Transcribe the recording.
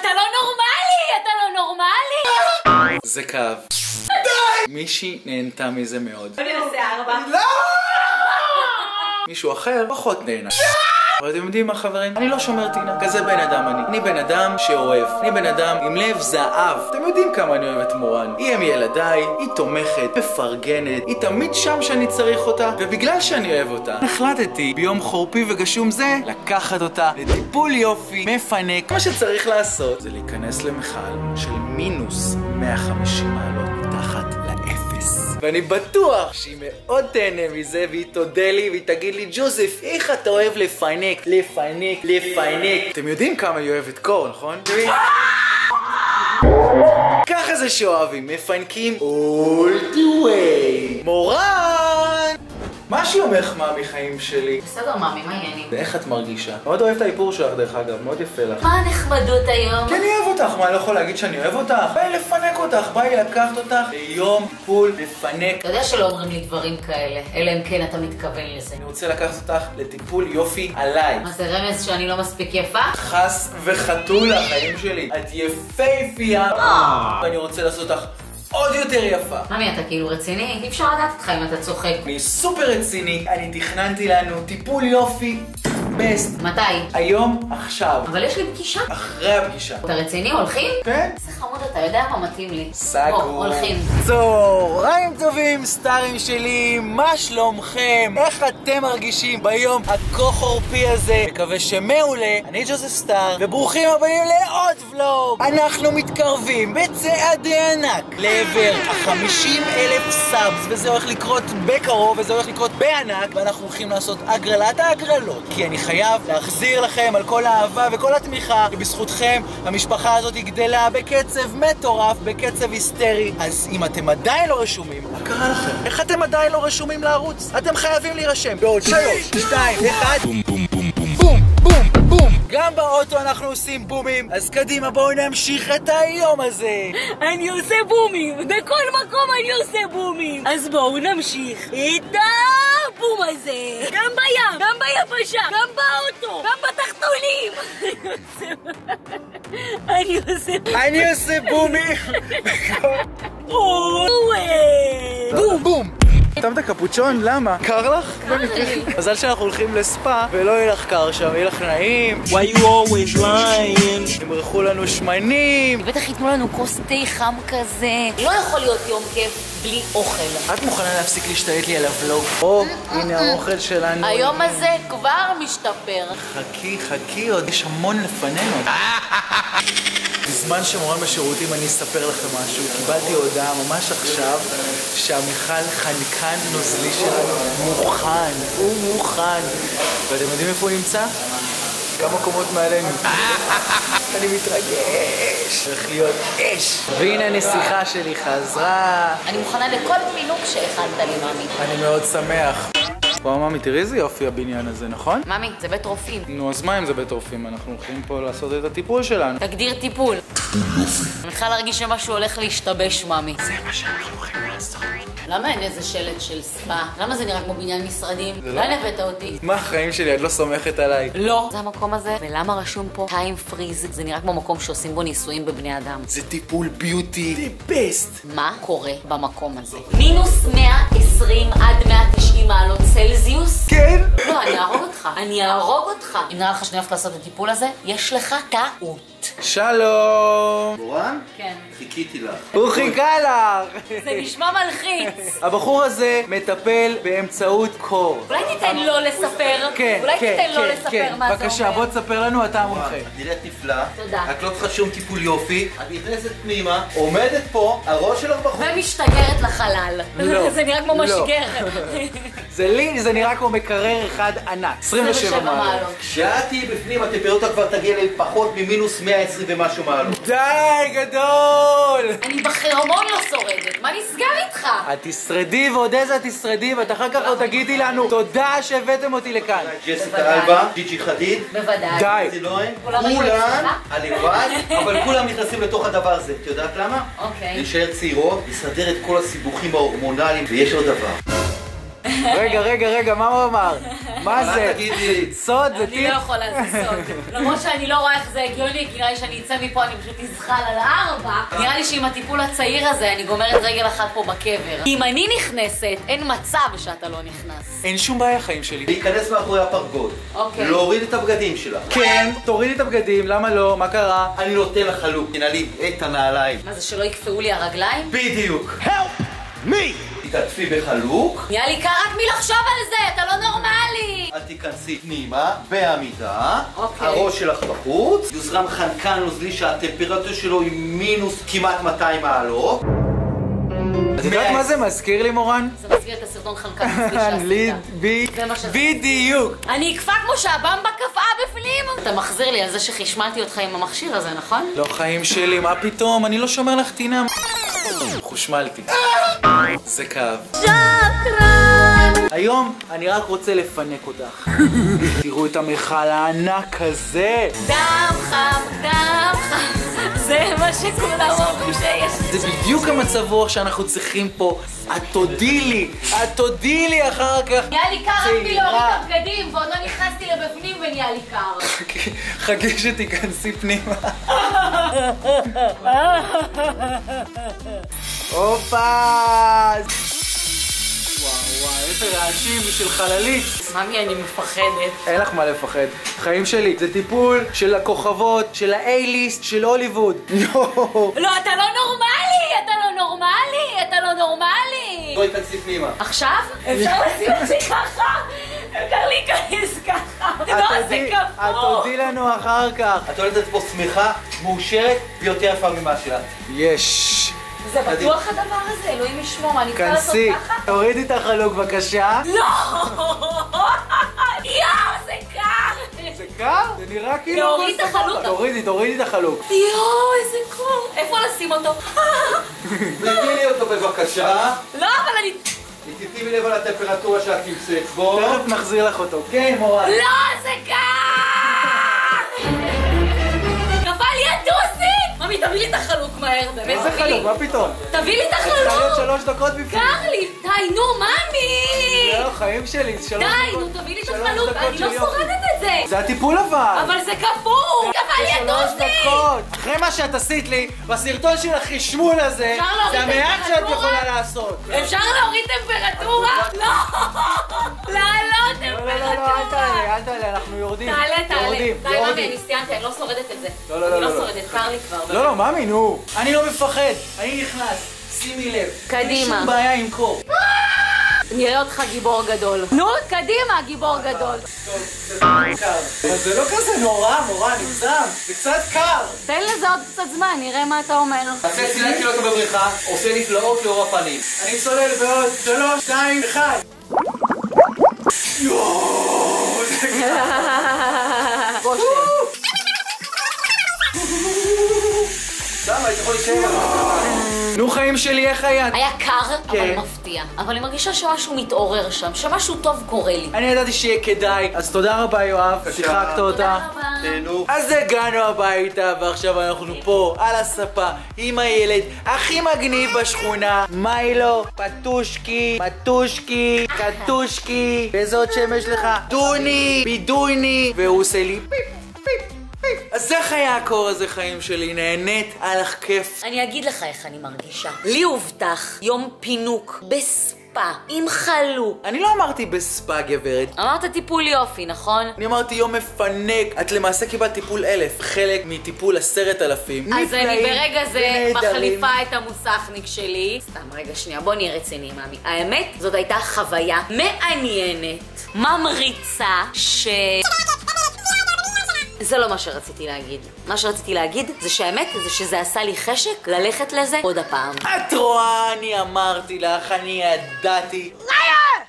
אתה לא נורמלי! אתה לא נורמלי! זה כאב. מישהי נהנתה מזה מאוד. אני אעשה ארבע. מישהו אחר פחות נהנה. אבל אתם יודעים מה חברים? אני לא שומר טינה. כזה בן אדם אני. אני בן אדם שאוהב. אני בן אדם עם לב זהב. אתם יודעים כמה אני אוהב את מורן. היא עם ילדיי, היא תומכת, מפרגנת, היא תמיד שם שאני צריך אותה. ובגלל שאני אוהב אותה, החלטתי ביום חורפי וגשום זה, לקחת אותה לטיפול יופי, מפנק. מה שצריך לעשות זה להיכנס למכל של מינוס 150 מעלות. ואני בטוח שהיא מאוד תהנה מזה, והיא תודה לי, והיא תגיד לי, ג'וזף, איך אתה אוהב לפנק, לפנק, לפנק. אתם יודעים כמה היא אוהבת קור, נכון? ככה זה שאוהבים, מפנקים all the way. מורן! מה שלומך, מאמי חיים שלי? בסדר, מאמי, מה העניינים? ואיך את מרגישה? מאוד אוהב את האיפור שלך, דרך אגב, מאוד יפה לך. מה הנחמדות היום? כי אני אוהב אותך, מה, אני לא יכול להגיד שאני אוהב אותך? בא לי לפנק אותך, בא לי לקחת אותך ליום פול לפנק. אתה יודע שלא אומרים לי דברים כאלה, אלא אם כן אתה מתכוון לזה. אני רוצה לקחת אותך לטיפול יופי עליי. מה זה רמז שאני לא מספיק יפה? חס וחתולה, חיים שלי. את יפייפייה. ואני רוצה לעשות אותך עוד יותר יפה. ממי, אתה כאילו רציני? אי אפשר לדעת אותך אם אתה צוחק. אני סופר רציני, אני תכננתי לנו טיפול יופי בסט. מתי? היום, עכשיו. אבל יש לי פגישה. אחרי הפגישה. אתה רציני? הולכים? כן? איזה חמוד אתה, יודע מה מתאים לי. סגור. בוא, הולכים. צהריים טובים, סטארים שלי, מה שלומכם? איך אתם מרגישים ביום הכה חורפי הזה? מקווה שמעולה, אני ג'וזף סטאר, וברוכים הבאים לעוד ולוג! אנחנו מתקרבים בצעדי ענק לעבר החמישים אלף סאבס, וזה הולך לקרות בקרוב, וזה הולך לקרות בענק, ואנחנו הולכים לעשות הגרלת ההגרלות, כי אני חייב להחזיר לכם על כל האהבה וכל התמיכה, ובזכותכם המשפחה הזאת גדלה בקצב מטורף, בקצב היסטרי. אז אם אתם עדיין לא רשומים, מה קרה לכם? איך אתם עדיין לא רשומים לערוץ? אתם חייבים להירשם בעוד שלוש, שתיים, אחד, בום בום גם באוטו אנחנו עושים בומים, אז קדימה בואו נמשיך את היום הזה אני עושה בומים! בכל מקום אני עושה בומים! אז בואו נמשיך את הבום הזה! גם בים, גם ביבשה, גם באוטו, גם בתחתונים! אני עושה... אני עושה בומים בום! בום שמת קפוצ'ון? למה? קר לך? מזל שאנחנו הולכים לספא ולא יהיה לך קר שם, יהיה לך נעים Why you always lying? ימרחו לנו שמנים בטח ייתנו לנו כוס תה חם כזה. לא יכול להיות יום כיף בלי אוכל. את מוכנה להפסיק להשתלט לי על הוולוג? או, הנה האוכל שלנו היום הזה כבר משתפר. חכי, חכי, עוד יש המון לפנינו. בזמן שמורן בשירותים אני אספר לכם משהו. קיבלתי הודעה ממש עכשיו שהמכל חנקן נוזלי שלנו מוכן, הוא מוכן. ואתם יודעים איפה הוא נמצא? כמה קומות מעלינו. אני מתרגש. הולך להיות אש. והנה הנסיכה שלי חזרה. אני מוכנה לכל פינוק שהכנת לי, ממי. אני מאוד שמח. וואו, ממי, תראי איזה יופי הבניין הזה, נכון? ממי, זה בית רופאים. נו, אז מה אם זה בית רופאים? אנחנו הולכים פה לעשות את הטיפול שלנו. תגדיר טיפול. אני מתחילה להרגיש שמשהו הולך להשתבש, ממי. זה מה שאנחנו הולכים לעשות. למה אין איזה שלט של ספא? למה זה נראה כמו בניין משרדים? לא- לאן הבאת אותי? מה החיים שלי? את לא סומכת עליי. לא. זה המקום הזה, ולמה רשום פה time freeze? זה נראה כמו מקום שעושים בו ניסויים בבני אדם. זה טיפול ביוטי. The best. מה קורה במקום הזה? מינוס 120 עד 190 מעלות צלזיוס? כן? לא, אני אהרוג אותך. אני אהרוג אותך. אם נראה לך שאני הולכת לעשות את הטיפול הזה, יש לך טעות. שלום. מורן? כן. חיכיתי לך. הוא חיכה לך. זה נשמע מלחיץ. הבחור הזה מטפל באמצעות קור. אולי תיתן לו לספר? כן, אולי כן, תיתן לו כן, לספר כן. מה זה אומר? בבקשה, בוא תספר לנו, אתה המומחה. את נראית נפלא. תודה. רק לא צריכה שום טיפול יופי. את נכנסת פנימה, עומדת פה, הראש שלך בחוץ. ומשתגרת לחלל. לא, זה נראה כמו לא. משגר. זה לי, זה נראה כמו מקרר אחד ענק. 27 מעלות. כשאת תהיי בפנים, הטמפרטורה כבר תגיע לפחות ממינוס 120 ומשהו מעלות. די, גדול! אני בחרמון לא שורדת, מה נסגר איתך? את תשרדי ועוד איזה תשרדי, ואת אחר כך עוד תגידי לנו תודה שהבאתם אותי לכאן. ג'סיקה. אלבה, ג'יג'י חדיד, בוודאי. די. כולן? הלוואי, אבל כולם נכנסים לתוך הדבר הזה. את יודעת למה? אוקיי. להישאר צעירות, לסדר את כל הסיבוכים ההורמונליים, ויש עוד דבר. רגע, רגע, רגע, מה הוא אמר? מה זה? סוד זה אני טיפ? לא יכולה, זה סוד. למרות שאני לא רואה איך זה הגיוני, כי נראה לי שאני אצא מפה, אני פשוט אזחל על הארבע. נראה לי שעם הטיפול הצעיר הזה, אני גומרת רגל אחת פה בקבר. אם אני נכנסת, אין מצב שאתה לא נכנס. אין שום בעיה חיים שלי. להיכנס מאחורי הפרגוד. אוקיי. להוריד את הבגדים שלה. כן, תורידי את הבגדים, למה לא? מה קרה? אני נותן לך לוק. תנעלי את הנעליים. מה זה, שלא יקפאו לי הרגליים? בדיוק. תתעטפי בחלוק. נהיה לי קר רק מלחשוב על זה, אתה לא נורמלי! את תיכנסי פנימה, בעמידה, אוקיי. הראש שלך בחוץ, יוזרם חנקן נוזלי שהטמפרטורה שלו היא מינוס כמעט 200 מעלות. את יודעת מה זה מזכיר לי, מורן? זה מזכיר את הסרטון חנקן אצלי לי, שעשית. בדיוק. אני אקפא כמו שהבמבה קפאה בפנים! אתה מחזיר לי על זה שחשמלתי אותך עם המכשיר הזה, נכון? לא חיים שלי, מה פתאום? אני לא שומר לך טינה. חושמלתי. זה כאב. היום אני רק רוצה לפנק אותך. תראו את המכל הענק הזה. דם חם, דם חם, זה מה שכולם אומרים שיש. זה בדיוק המצב רוח שאנחנו צריכים פה. את תודי לי, את תודי לי אחר כך. נהיה לי קר רק מלהוריד צעירה. את הבגדים, ועוד לא נכנסתי לבפנים ונהיה לי קר. חכי- חכי שתיכנסי פנימה. הופה! וואו וואו, איזה רעשים בשביל חללית. ממי, אני מפחדת. אין לך מה לפחד. חיים שלי, זה טיפול של הכוכבות, של ה-A-ליסט, של הוליווד. יואו. לא, אתה לא נורמלי! אתה לא נורמלי! אתה לא נורמלי! בואי תיכנסי פנימה. עכשיו? אפשר לשים אותי ככה? אפשר להיכנס ככה? לא, זה תודי- את! תודי לנו אחר כך. את הולדת פה שמחה, מאושרת ויותר יפה ממה שלך. יש. זה בטוח הדבר הזה? אלוהים ישמור, אני צריכה לעשות כנסי. ככה? תורידי את החלוק בבקשה. לא! יואו, זה קר! זה קר? זה נראה כאילו... להוריד הכל את החלוק. תורידי, תורידי את החלוק. יואו, איזה קור! איפה לשים אותו? תני לי אותו בבקשה. לא, אבל אני... תשימי לב על הטמפרטורה שאת נמצאת בו. תכף נחזיר לך אותו. כן, מורן. לא, תביא לי את החלוק מהר, באמת, איזה. חלוק? מה פתאום? תביא לי את צריכה להיות החלוק! שלוש דקות בפנים. קר לי! די, נו, ממי! לא, חיים שלי, שלוש דקות. די, נו, תביא לי את החלוק, אני לא. שורדת את זה! זה הטיפול אבל. אבל זה שלוש הטוסי! דקות. אחרי מה שאת עשית לי, בסרטון של החשמול הזה, זה המעט שאת? יכולה לעשות. אפשר להוריד טמפרטורה? לא! לא, לא, לא, לא, אל! תעלה, אל תעלה, אנחנו יורדים. תעלה, תעלה. די, ממי, יורדים. אני סיימתי, אני לא שורדת את זה. לא, לא, אני לא, לא לא. שורדת, קר לי כבר. לא, לא, ממי, נו. אני לא מפחד, אני נכנס. שימי לב. קדימה. אין שום בעיה עם קור. נראה אותך גיבור גדול. נו, קדימה, גיבור גדול. אבל זה לא כזה נורא, מורן, נגזם. זה קצת קר. תן לזה עוד קצת זמן, נראה מה אתה אומר. תעשה צילק קילוגרם בבריכה, עושה נפלאות לאור הפנים. אני צולל בעוד שלוש, שתיים, אחד. יואו, זה בושר. נו חיים שלי, איך היה? היה קר, אבל כן. מפתיע. אבל אני מרגישה שמשהו מתעורר שם, שמשהו טוב קורה לי. אני ידעתי שיהיה כדאי, אז תודה רבה יואב, שיחקת אותה. תודה רבה. תהנו. אז הגענו הביתה, ועכשיו אנחנו פה על הספה עם הילד הכי מגניב בשכונה, מיילו, פטושקי, פטושקי, קטושקי, ואיזה עוד שם יש לך? דוני, בידוני, והוא עושה לי פיפ, פיפ. אז איך היה הקור הזה חיים שלי? נהנית? היה לך כיף? אני אגיד לך איך אני מרגישה. לי הובטח יום פינוק בספה עם חלוק. אני לא אמרתי בספה גברת. אמרת טיפול יופי, נכון? אני אמרתי יום מפנק, את למעשה קיבלת טיפול אלף, חלק מטיפול עשרת אלפים. אז אני נפלאים ברגע זה ונהדרים. מחליפה את המוסכניק שלי. סתם, רגע, שנייה, בוא נהיה רציני, מאמי. האמת, זאת הייתה חוויה מעניינת, ממריצה, ש... זה לא מה שרציתי להגיד. מה שרציתי להגיד זה שהאמת זה שזה עשה לי חשק ללכת לזה עוד הפעם. את רואה, אני אמרתי לך, אני ידעתי.